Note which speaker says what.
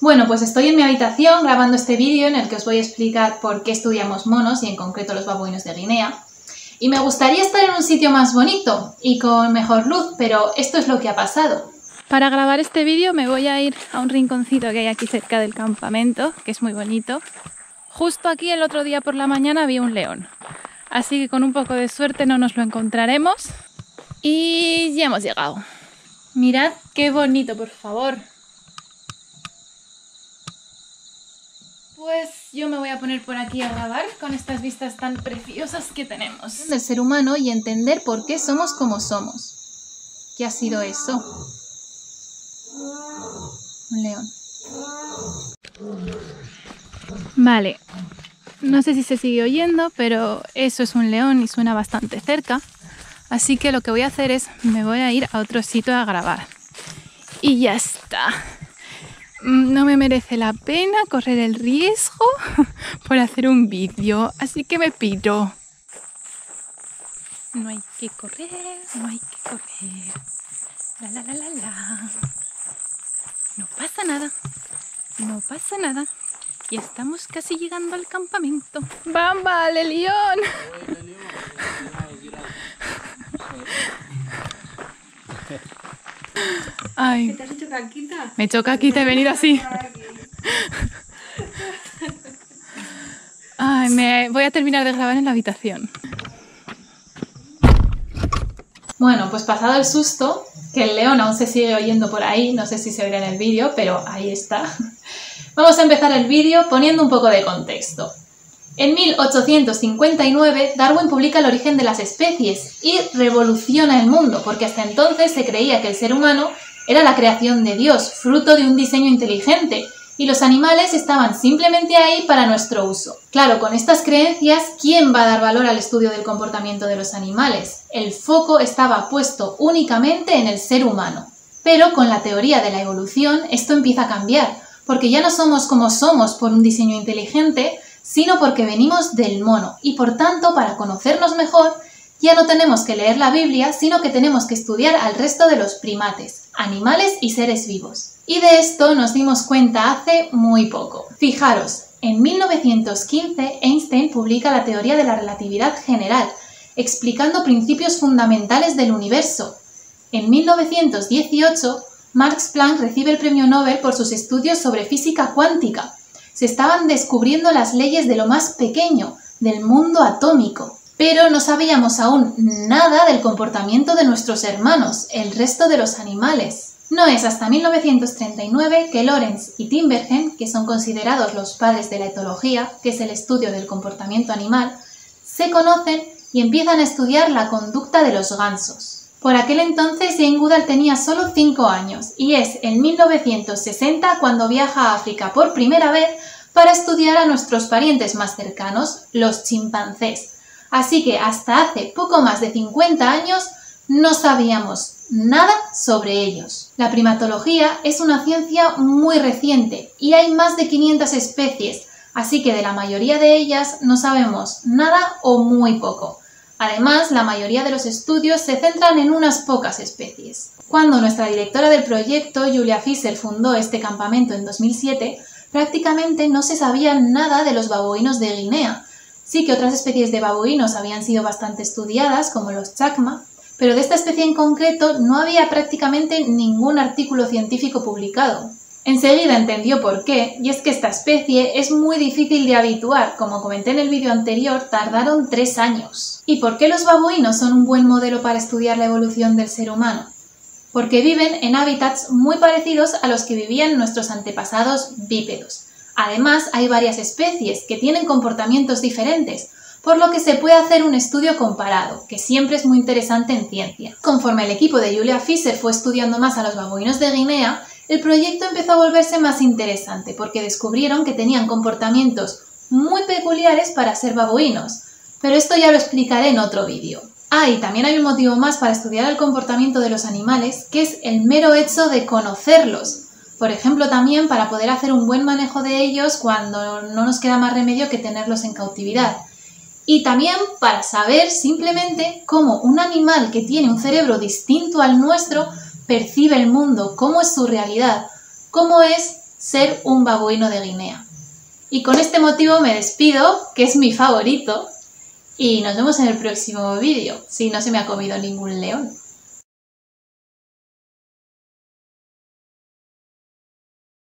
Speaker 1: Bueno, pues estoy en mi habitación grabando este vídeo en el que os voy a explicar por qué estudiamos monos y en concreto los babuinos de Guinea. Y me gustaría estar en un sitio más bonito y con mejor luz, pero esto es lo que ha pasado.
Speaker 2: Para grabar este vídeo me voy a ir a un rinconcito que hay aquí cerca del campamento, que es muy bonito. Justo aquí el otro día por la mañana había un león, así que con un poco de suerte no nos lo encontraremos. Y ya hemos llegado. Mirad qué bonito, por favor. Pues yo me voy a poner por aquí a grabar con estas vistas tan preciosas que tenemos.
Speaker 1: Del ser humano y entender por qué somos como somos. ¿Qué ha sido eso? Un león.
Speaker 2: Vale. No sé si se sigue oyendo, pero eso es un león y suena bastante cerca. Así que lo que voy a hacer es, me voy a ir a otro sitio a grabar. Y ya está. Mm, no me merece la pena correr el riesgo por hacer un vídeo, así que me pido. No hay que correr, no hay que correr. La la la la la. No pasa nada, no pasa nada. Y estamos casi llegando al campamento. ¡Bamba, le león! Ay.
Speaker 3: ¿Te has hecho caquita?
Speaker 2: Me choca aquí te he venido así. Ay, me voy a terminar de grabar en la habitación.
Speaker 1: Bueno, pues pasado el susto, que el león aún se sigue oyendo por ahí, no sé si se verá en el vídeo, pero ahí está. Vamos a empezar el vídeo poniendo un poco de contexto. En 1859, Darwin publica El origen de las especies y revoluciona el mundo, porque hasta entonces se creía que el ser humano era la creación de Dios, fruto de un diseño inteligente, y los animales estaban simplemente ahí para nuestro uso. Claro, con estas creencias, ¿quién va a dar valor al estudio del comportamiento de los animales? El foco estaba puesto únicamente en el ser humano. Pero con la teoría de la evolución esto empieza a cambiar, porque ya no somos como somos por un diseño inteligente, sino porque venimos del mono, y por tanto, para conocernos mejor, ya no tenemos que leer la Biblia, sino que tenemos que estudiar al resto de los primates, animales y seres vivos. Y de esto nos dimos cuenta hace muy poco. Fijaros, en 1915 Einstein publica la teoría de la relatividad general, explicando principios fundamentales del universo. En 1918, Max Planck recibe el premio Nobel por sus estudios sobre física cuántica. Se estaban descubriendo las leyes de lo más pequeño, del mundo atómico pero no sabíamos aún nada del comportamiento de nuestros hermanos, el resto de los animales. No es hasta 1939 que Lorenz y Timbergen, que son considerados los padres de la etología, que es el estudio del comportamiento animal, se conocen y empiezan a estudiar la conducta de los gansos. Por aquel entonces Jane Goodall tenía solo 5 años y es en 1960 cuando viaja a África por primera vez para estudiar a nuestros parientes más cercanos, los chimpancés, Así que hasta hace poco más de 50 años no sabíamos nada sobre ellos. La primatología es una ciencia muy reciente y hay más de 500 especies, así que de la mayoría de ellas no sabemos nada o muy poco. Además, la mayoría de los estudios se centran en unas pocas especies. Cuando nuestra directora del proyecto, Julia Fischer, fundó este campamento en 2007, prácticamente no se sabía nada de los babuinos de Guinea, Sí que otras especies de babuinos habían sido bastante estudiadas, como los chacma, pero de esta especie en concreto no había prácticamente ningún artículo científico publicado. Enseguida entendió por qué, y es que esta especie es muy difícil de habituar, como comenté en el vídeo anterior, tardaron tres años. ¿Y por qué los babuinos son un buen modelo para estudiar la evolución del ser humano? Porque viven en hábitats muy parecidos a los que vivían nuestros antepasados bípedos, Además, hay varias especies que tienen comportamientos diferentes, por lo que se puede hacer un estudio comparado, que siempre es muy interesante en ciencia. Conforme el equipo de Julia Fischer fue estudiando más a los babuinos de Guinea, el proyecto empezó a volverse más interesante porque descubrieron que tenían comportamientos muy peculiares para ser babuinos, pero esto ya lo explicaré en otro vídeo. Ah, y también hay un motivo más para estudiar el comportamiento de los animales, que es el mero hecho de conocerlos, por ejemplo, también para poder hacer un buen manejo de ellos cuando no nos queda más remedio que tenerlos en cautividad. Y también para saber simplemente cómo un animal que tiene un cerebro distinto al nuestro percibe el mundo, cómo es su realidad, cómo es ser un babuino de Guinea. Y con este motivo me despido, que es mi favorito, y nos vemos en el próximo vídeo, si no se me ha comido ningún león.